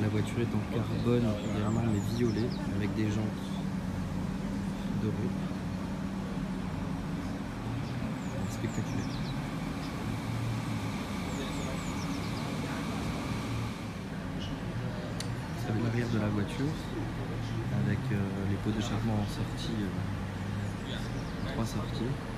La voiture est en carbone également mais violet avec des jantes dorées. Spectaculaire. Vous avez l'arrière de la voiture avec euh, les pots d'échappement en sortie, euh, trois sorties.